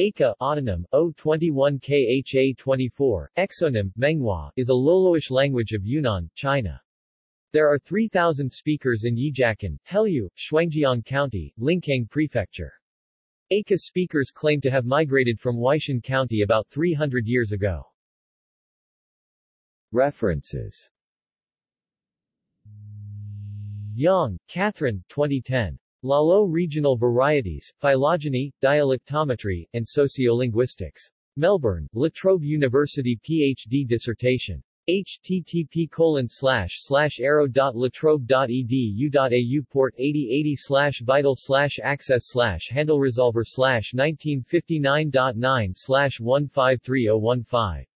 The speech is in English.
Eka autonym, O21KHA24, exonym, Menghua, is a Loloish language of Yunnan, China. There are 3,000 speakers in Yijiacun, Heliu, Shuangjiang County, Lincang Prefecture. Eka speakers claim to have migrated from Weishan County about 300 years ago. References Yang, Cathryn, 2010. Lalo Regional Varieties, Phylogeny, Dialectometry, and Sociolinguistics. Melbourne, La Trobe University PhD dissertation. http colon slash slash arrow.latrobe.edu.au port 8080 slash vital slash access slash handle resolver slash 1959.9 slash 153015